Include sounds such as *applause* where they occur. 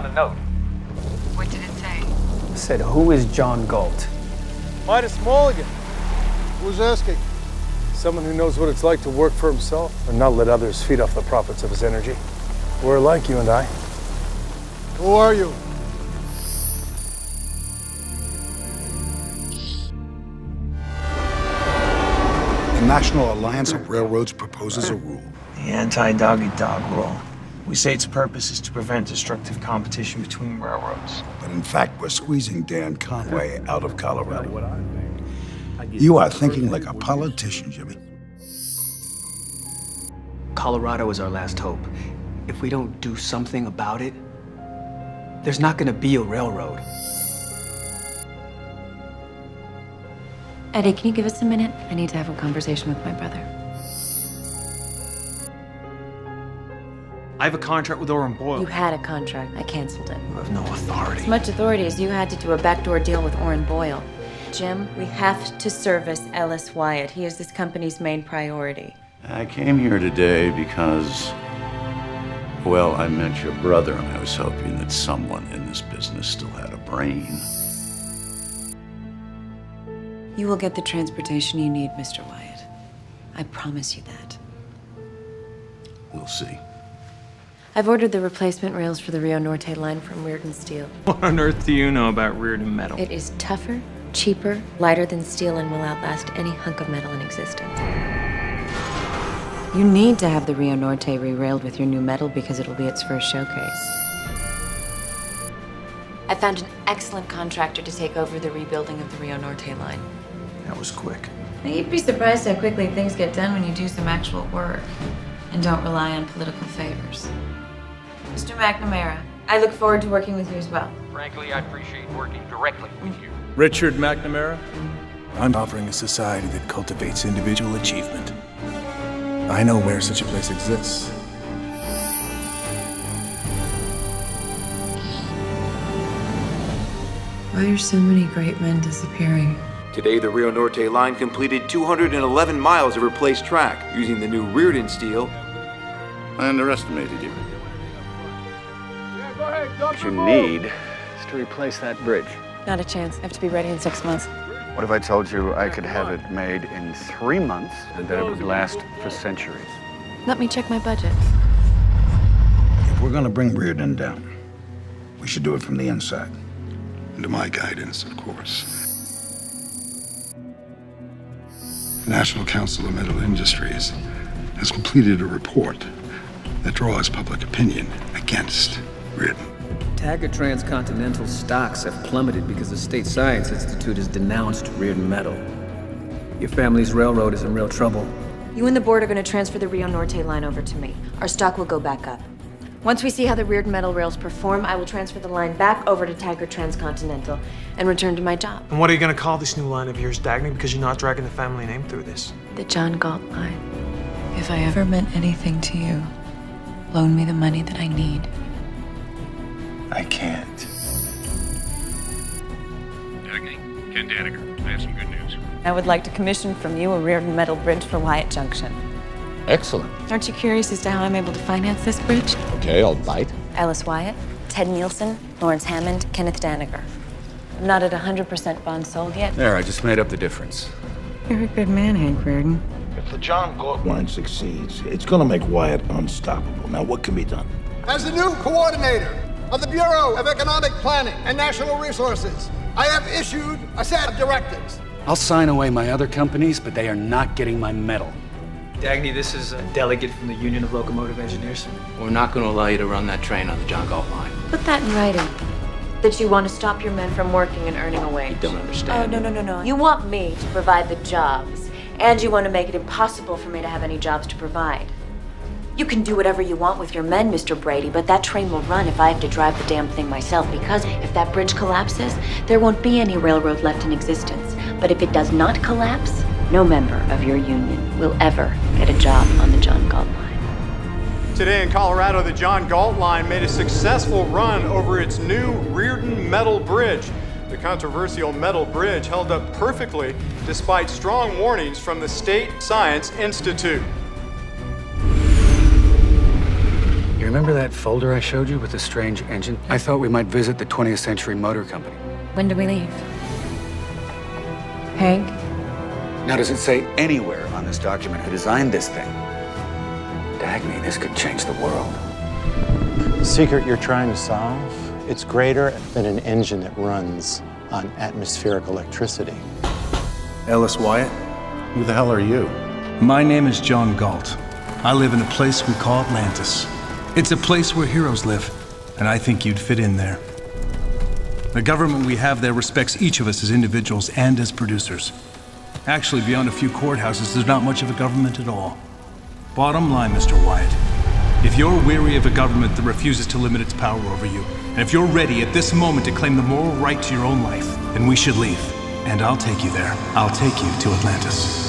found a note. What did it say? It said, who is John Galt? Midas Mulligan. Who's asking? Someone who knows what it's like to work for himself and not let others feed off the profits of his energy. We're like you and I. Who are you? The National Alliance of Railroads proposes a rule. The anti-doggy dog rule. We say its purpose is to prevent destructive competition between railroads. But in fact, we're squeezing Dan Conway out of Colorado. You are thinking like a politician, Jimmy. Colorado is our last hope. If we don't do something about it, there's not gonna be a railroad. Eddie, can you give us a minute? I need to have a conversation with my brother. I have a contract with Orren Boyle. You had a contract. I canceled it. You have no authority. As much authority as you had to do a backdoor deal with Orren Boyle. Jim, we have to service Ellis Wyatt. He is this company's main priority. I came here today because, well, I met your brother and I was hoping that someone in this business still had a brain. You will get the transportation you need, Mr. Wyatt. I promise you that. We'll see. I've ordered the replacement rails for the Rio Norte line from Rearden Steel. *laughs* What on earth do you know about Rearden Metal? It is tougher, cheaper, lighter than steel, and will outlast any hunk of metal in existence. You need to have the Rio Norte re-railed with your new metal because it'll be its first showcase. I found an excellent contractor to take over the rebuilding of the Rio Norte line. That was quick. Now, you'd be surprised how quickly things get done when you do some actual work and don't rely on political favors. Mr. McNamara, I look forward to working with you as well. Frankly, I appreciate working directly with you. Richard McNamara? I'm offering a society that cultivates individual achievement. I know where such a place exists. Why are so many great men disappearing? Today, the Rio Norte line completed 211 miles of replaced track using the new Rearden steel. I underestimated you. What you need is to replace that bridge. Not a chance. I have to be ready in six months. What if I told you I could have it made in three months and that it would last for centuries? Let me check my budget. If we're gonna bring Rearden down, we should do it from the inside. Under my guidance, of course. The National Council of Metal Industries has completed a report that draws public opinion against Rearden. Taggart Transcontinental stocks have plummeted because the State Science Institute has denounced Rearden Metal. Your family's railroad is in real trouble. You and the board are going to transfer the Rio Norte line over to me. Our stock will go back up. Once we see how the Rearden metal rails perform, I will transfer the line back over to Taggart Transcontinental and return to my job. And what are you going to call this new line of yours, Dagny? Because you're not dragging the family name through this. The John Galt line. If I ever meant anything to you, loan me the money that I need. I can't. Dagny, Ken Danagger, I have some good news. I would like to commission from you a Rearden metal bridge for Wyatt Junction. Excellent. Aren't you curious as to how I'm able to finance this bridge? Okay, I'll bite. Ellis Wyatt, Ted Nielsen, Lawrence Hammond, Kenneth Danagger. I'm not at 100% bond sold yet. There, I just made up the difference. You're a good man, Hank Rearden. If the John Galt line succeeds, it's gonna make Wyatt unstoppable. Now, what can be done? As the new coordinator of the Bureau of Economic Planning and National Resources, I have issued a set of directives. I'll sign away my other companies, but they are not getting my metal. Dagny, this is a delegate from the Union of Locomotive Engineers. We're not going to allow you to run that train on the John Galt line. Put that in writing. That you want to stop your men from working and earning a wage. You don't understand. Oh, no, no, no, no. You want me to provide the jobs, and you want to make it impossible for me to have any jobs to provide. You can do whatever you want with your men, Mr. Brady, but that train will run if I have to drive the damn thing myself, because if that bridge collapses, there won't be any railroad left in existence. But if it does not collapse, no member of your union will ever get a job on the John Galt line. Today in Colorado, the John Galt line made a successful run over its new Rearden Metal Bridge. The controversial metal bridge held up perfectly despite strong warnings from the State Science Institute. Remember that folder I showed you with the strange engine? I thought we might visit the 20th Century Motor Company. When do we leave? Hank? Now, does it say anywhere on this document who designed this thing? Dagny, this could change the world. The secret you're trying to solve, it's greater than an engine that runs on atmospheric electricity. Ellis Wyatt? Who the hell are you? My name is John Galt. I live in a place we call Atlantis. It's a place where heroes live, and I think you'd fit in there. The government we have there respects each of us as individuals and as producers. Actually, beyond a few courthouses, there's not much of a government at all. Bottom line, Mr. Wyatt, if you're weary of a government that refuses to limit its power over you, and if you're ready at this moment to claim the moral right to your own life, then we should leave. And I'll take you there. I'll take you to Atlantis.